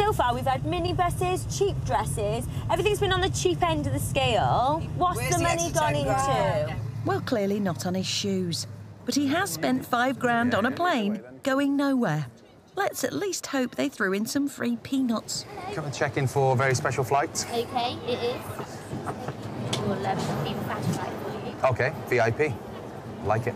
So far, we've had minibuses, cheap dresses. Everything's been on the cheap end of the scale. What's Where's the the money extra gone into? grand? Well, clearly not on his shoes. But he has spent five grand on a plane going nowhere. Let's at least hope they threw in some free peanuts. Come and check in for a very special flight. Okay, it is. We'll um, be flight for you. Okay, VIP. Like it.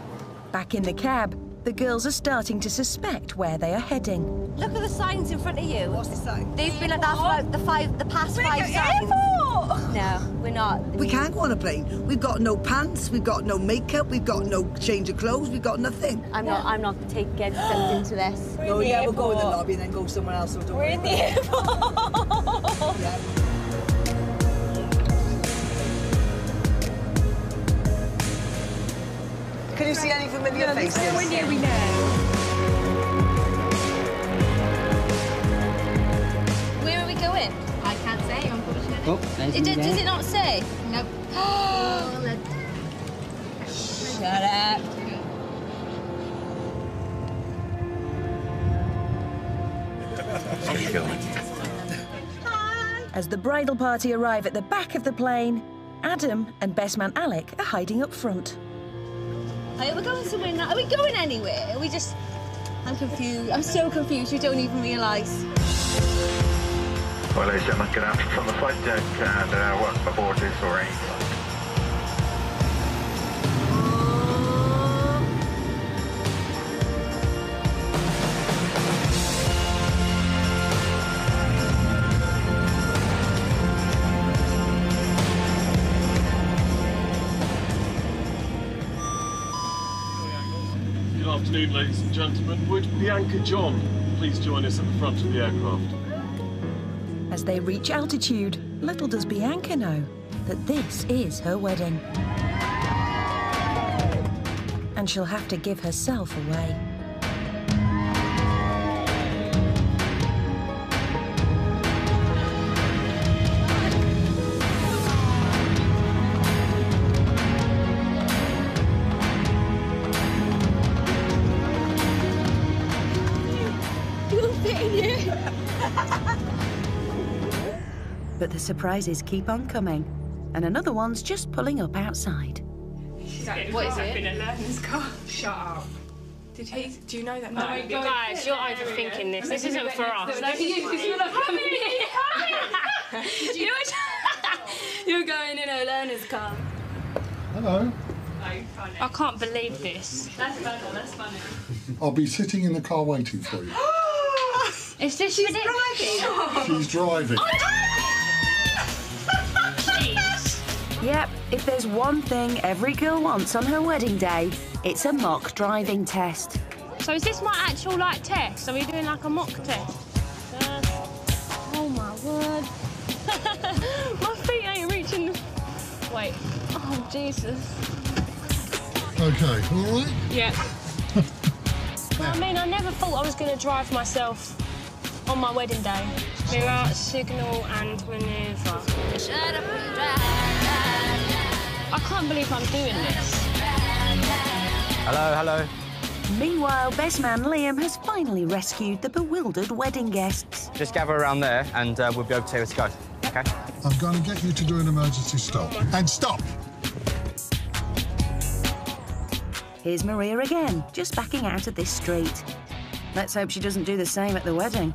Back in the cab, the girls are starting to suspect where they are heading. Look at the signs in front of you. What's the sign? They've been like that for like the five, the past We're five at the signs. airport! No, we're not. We can't go on a plane. We've got no pants, we've got no makeup, we've got no change of clothes, we've got nothing. I'm not. I'm not taking getting sucked into this. Oh yeah, we'll go in the lobby and then go somewhere else. So don't We're in the airport. yeah. Can you see any familiar faces? we know. Where are we going? I can't say, unfortunately. Oh, there's It, me does it not say? Nope. Shut up. How you feeling? As the bridal party arrive at the back of the plane, Adam and best man Alec are hiding up front. Are we going somewhere now? Are we going anywhere? Are we just... I'm confused. I'm so confused. We don't even realise. Well, ladies and gentlemen, good afternoon from the flight deck and uh, welcome aboard this Orient afternoon, ladies and gentlemen. Would Bianca John please join us at the front of the aircraft? As they reach altitude, little does Bianca know that this is her wedding. And she'll have to give herself away. Surprises keep on coming, and another one's just pulling up outside. What is it? In a learner's car. Shut up. Did he? Do you know that? Oh no. You guys, you're overthinking this. This isn't for us. you You're going in a learner's car. Hello. I can't believe this. That's funny. That's funny. I'll be sitting in the car waiting for you. Is this She's driving? She's driving. Oh, Yep, if there's one thing every girl wants on her wedding day, it's a mock driving test. So is this my actual like test? Are we doing like a mock test? Uh, oh my word. my feet ain't reaching. the- Wait. Oh Jesus. Okay, all right? Yeah. I mean, I never thought I was going to drive myself on my wedding day. Mirror, signal, and manoeuvre. I can't believe I'm doing this. Hello, hello. Meanwhile, best man Liam has finally rescued the bewildered wedding guests. Just gather around there and uh, we'll be able to tell you where to go. Okay? I'm going to get you to do an emergency stop. And stop! Here's Maria again, just backing out of this street. Let's hope she doesn't do the same at the wedding.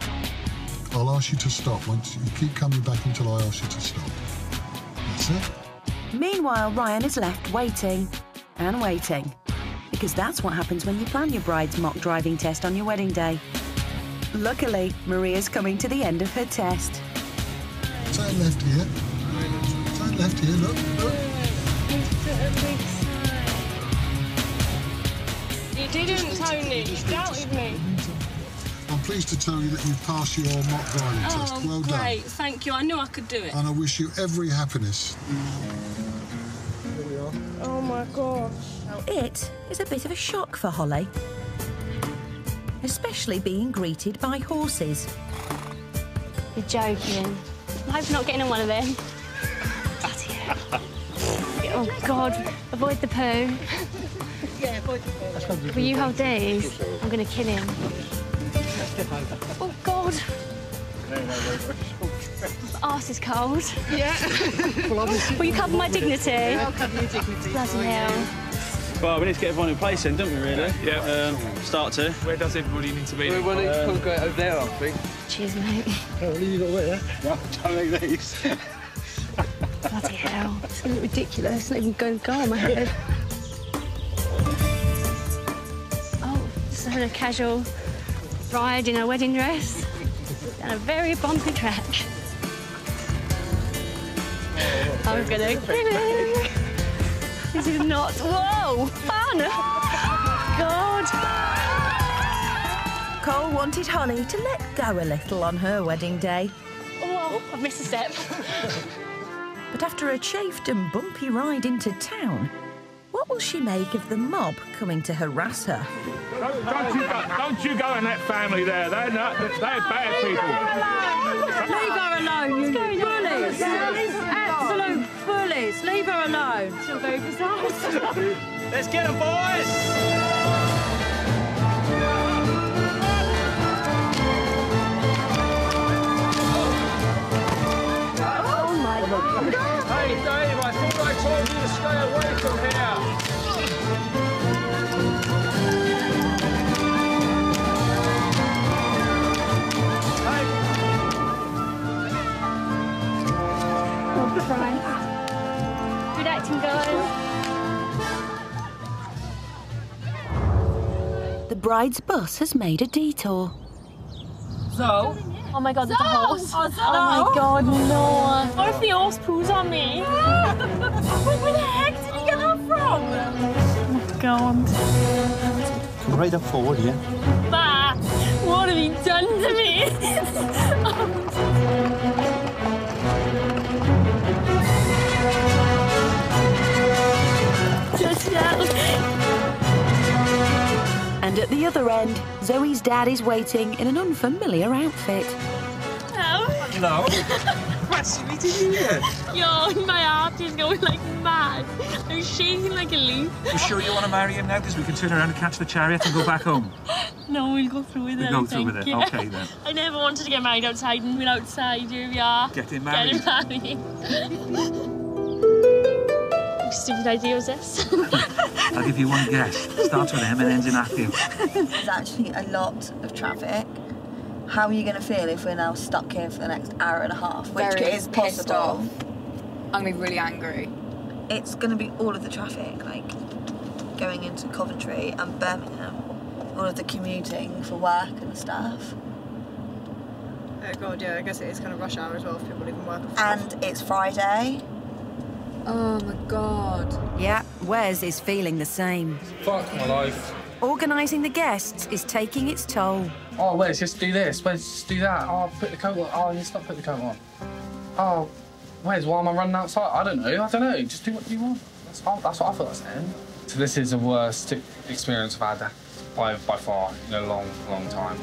I'll ask you to stop once you keep coming back until I ask you to stop. That's it. Meanwhile, Ryan is left waiting and waiting. Because that's what happens when you plan your bride's mock driving test on your wedding day. Luckily, Maria's coming to the end of her test. Turn left here. Turn left here, look, look. You didn't, Tony. You doubted me. I'm pleased to tell you that you've passed your mock driving oh, test. Oh, Well great. done. Thank you. I knew I could do it. And I wish you every happiness. Oh, my gosh. It is a bit of a shock for Holly. Especially being greeted by horses. You're joking. I hope you're not getting on one of them. Oh, God. Avoid the poo. Yeah, avoid the poo. Will you hold these? I'm going to kill him. Oh, God. Arse is cold. Yeah. Will you cover my dignity? I'll cover your dignity. Bloody hell. Well, we need to get everyone in place then, don't we, really? Yeah. Um, start to. Where does everybody need to be? We want to go over there, I think. Cheers, mate. Oh, you got to wait there? No, don't make these. Bloody hell. It's gonna ridiculous. It's not even going to go on my head. Oh, just having a casual ride in a wedding dress down a very bumpy track. I'm gonna kill him. This is not. Whoa! Fun! God! Cole wanted Holly to let go a little on her wedding day. Oh, I've missed a step. But after a chafed and bumpy ride into town, what will she make of the mob coming to harass her? Don't, don't you go, don't you go in that family there. They're not. They're bad people. Leave her alone, you bullies! Absolute bullies! Leave her alone. Still very bizarre. Let's get them, boys! Bride's bus has made a detour. So? Oh my god, there's a horse. Oh, Oh my god, no. What if the horse pulls on me? Where the heck did you get that from? Oh god. Right up forward, yeah. Bah! What have you done to me? Oh, And at the other end, Zoe's dad is waiting in an unfamiliar outfit. No. No. What's meeting you here? Yo, my heart is going like mad. I'm shaking like a leaf. You sure you want to marry him now? Because we can turn around and catch the chariot and go back home. No, we'll go through with We'll it. go through with it. yeah. Okay, then. I never wanted to get married outside, and we're outside. Here we are. Getting married. Getting married. What stupid idea was this? I'll give you one guess. Starts with M and ends in Matthew. There's actually a lot of traffic. How are you going to feel if we're now stuck here for the next hour and a half? Which Very is possible. off. I'm gonna be really angry. It's going to be all of the traffic, like going into Coventry and Birmingham, all of the commuting for work and stuff. Oh god, yeah, I guess it is kind of rush hour as well if people leave work. And it's Friday. Oh my god. Yeah, Wes is feeling the same. Fuck my life. Organising the guests is taking its toll. Oh, Wes, just do this. Wes, just do that. Oh, put the coat on. Oh, you stop, put the coat on. Oh, Wes, why am I running outside? I don't know. I don't know. Just do what you want. That's, all, that's what I thought I saying. So this is the worst experience I've had by, by far in a long, long time.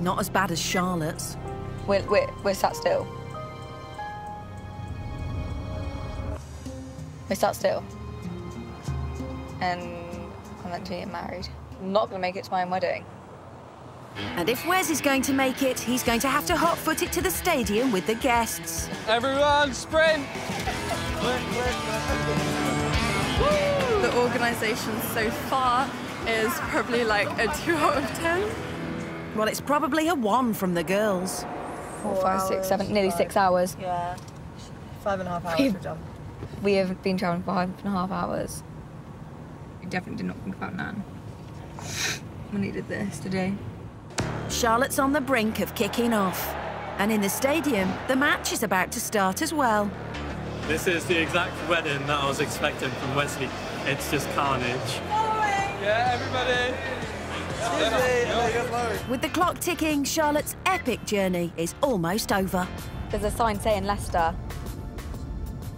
Not as bad as Charlotte's. We're, we're, we're sat still. We're sat still. And I'm meant to be getting married. I'm not gonna make it to my own wedding. And if Wes is going to make it, he's going to have to hot foot it to the stadium with the guests. Everyone, sprint! The organisation so far is probably like a two out of ten. Well, it's probably a one from the girls. Four, five, six, seven, nearly six hours. Yeah. Five and a half hours We've- we've done. We have been travelling for five and a half hours. We definitely did not think about Nan. We needed this today. Charlotte's on the brink of kicking off. And in the stadium, the match is about to start as well. This is the exact wedding that I was expecting from Wesley. It's just carnage. Yeah, everybody! With the clock ticking, Charlotte's epic journey is almost over. There's a sign saying Leicester.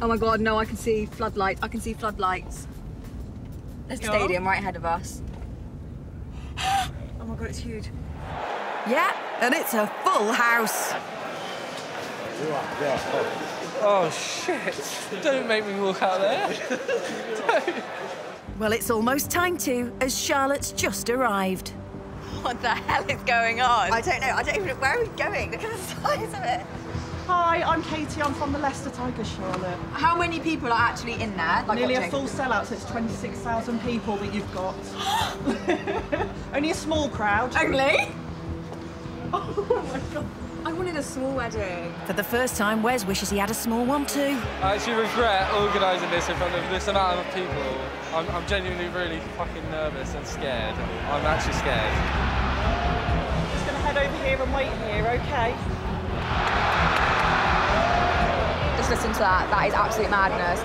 Oh my god, no, I can see floodlights. I can see floodlights. There's a stadium right ahead of us. Oh my god, it's huge. Yeah, and it's a full house. Oh, shit. Don't make me walk out there. Well, it's almost time to, as Charlotte's just arrived. What the hell is going on? I don't know. I don't even. Know where are we going? Look at the size of it. Hi, I'm Katie. I'm from the Leicester Tigers, Charlotte. How many people are actually in there? Like Nearly a watching? full sellout, so it's 26,000 people that you've got. Only a small crowd. Only? Oh my god. I wanted a small wedding. For the first time, Wes wishes he had a small one too. I actually regret organising this in front of this amount of people. I'm, I'm genuinely really fucking nervous and scared. I'm actually scared. I'm Just gonna head over here and wait here, okay? Listen to that. That is absolute madness.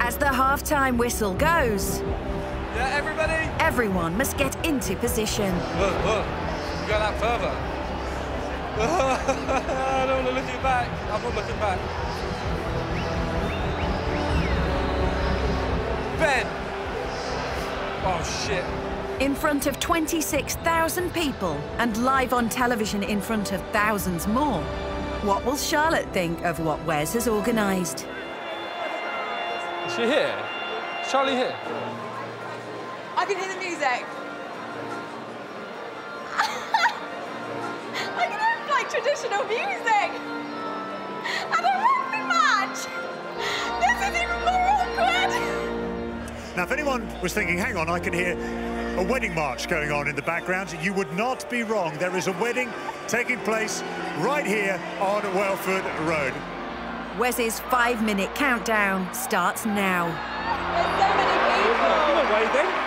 As the half-time whistle goes, Yeah, everybody. everyone must get into position. Look, look. You go that further. I don't want to look you back. I'm not looking back. Ben. Oh shit. In front of 26,000 people and live on television in front of thousands more. What will Charlotte think of what Wes has organised? Is she here? Is Charlie here? I can hear the music. I can hear like traditional music. And a rugby match. This is even more awkward. Now, if anyone was thinking, hang on, I can hear a wedding march going on in the background, you would not be wrong. There is a wedding taking place right here on Welford Road. Wes's five-minute countdown starts now. There's so many people. You're not waving.